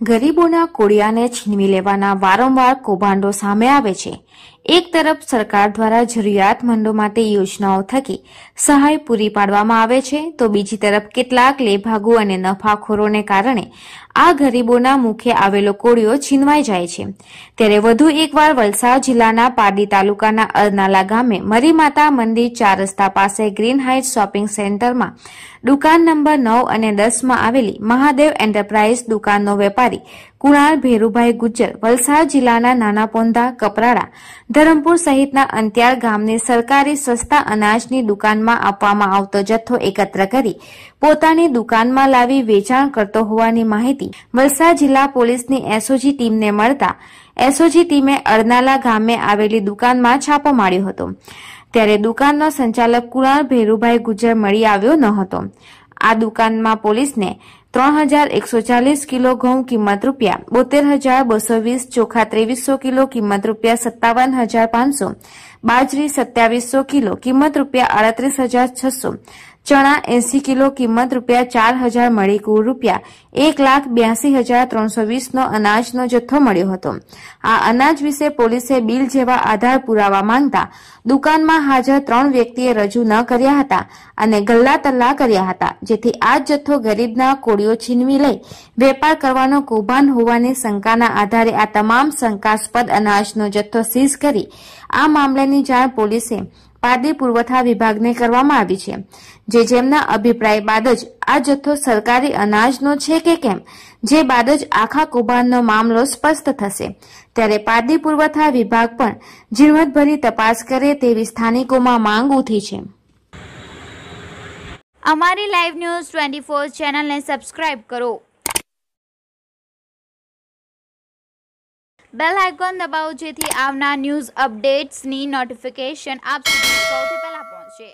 ગરીબોના કોડિયાને છીનવી લેવાના વારંવાર કૌભાંડો સામે આવે છે. એક તરફ સરકાર દ્વારા જરૂરિયાતમંદો માટે યોજનાઓ થકી સહાય પૂરી પાડવામાં આવે છે, તો બીજી તરફ કેટલાક લેભાગુ અને નફાખોરોને કારણે આ ગરીબોના મુખે આવેલો કોળિયો છીનવાઈ જાય છે. ત્યારે વધુ એકવાર વલસાડ જિલ્લાના પારડી તાલુકાના અરનાલા ગામે મરીમાતા મંદિર ચાર રસ્તા પાસે ગ્રીન હાઇટ શોપિંગ સેન્ટરમાં દુકાન નંબર નવ અને દસમાં આવેલી મહાદેવ એન્ટરપ્રાઇઝ દુકાનનો વેપારી કુણાલ ભેરુભાઈ ગુજ્જર, વલસાડ જિલ્લાના નાના પોંધા કપરાડા, ધરમપુર સહિતના અંત્યાળ ગામને સરકારી સસ્તા અનાજની દુકાનમાં આપવામાં આવતો જથ્થો એકત્ર કરી પોતાની દુકાનમાં લાવી વેચાણ કરતો હોવાની માહિતી વલસાડ જિલ્લા પોલીસની એસઓજી ટીમને મળતા એસઓજી ટીમે અરનાલા ગામે આવેલી દુકાનમાં છાપો માર્યો હતો. ત્યારે દુકાનનો સંચાલક કુણાલ ભેરુભાઈ ગુજર મળી આવ્યો ન હતો. આ દુકાનમાં પોલીસને ત્રણ હજાર એકસો ચાલીસ કિલો ઘઉં કિંમત રૂપિયા, બોતેર હજાર બસો વીસ ચોખા ત્રેવીસો કિલો કિંમત રૂપિયા, સત્તાવન હજાર પાંચસો, બાજરી સત્યાવીસો કિલો કિંમત રૂપિયા, આડત્રીસ હજાર છસો ચણા એસી કિલો કિંમત રૂપિયા ચાર હજાર મળી કુલ રૂપિયા એક લાખ બ્યાસી હજાર ત્રણસો વીસનો અનાજનો જથ્થો મળ્યો હતો. આ અનાજ વિશે પોલીસે બિલ જેવા આધાર પુરાવા માંગતા દુકાનમાં હાજર ત્રણ વ્યક્તિએ રજૂ ન કર્યા હતા અને ગલ્લા તલ્લા કર્યા હતા, જેથી આ જથ્થો ગરીબના કોળીઓ છીનવી લઈ વેપાર કરવાનો કૌભાંડ હોવાની શંકાના આધારે આ તમામ શંકાસ્પદ અનાજનો જથ્થો સીઝ કરી આ મામલાની જાણ પોલીસે પારડી પુરવઠા વિભાગને કરવામાં આવી છે. જે જેમના અભિપ્રાય બાદ જ આ જથ્થો સરકારી અનાજનો છે કે કેમ? જે બાદ જ આખા કૌભાંડનો મામલો સ્પષ્ટ થશે. ત્યારે પારડી પુરવઠા વિભાગ પણ ઝીણવટભરી તપાસ કરે તેવી સ્થાનિકોમાં માંગ ઉઠી છે. અમારી લાઈવ ન્યૂઝ ટ્વેન્ટી ફોર ચેનલને સબસ્ક્રાઇબ કરો. બેલ આઇકોન દબાવો જેથી આવનાર ન્યૂઝ અપડેટ્સની નોટિફિકેશન આપ સુધી સૌથી પહેલા પહોંચે.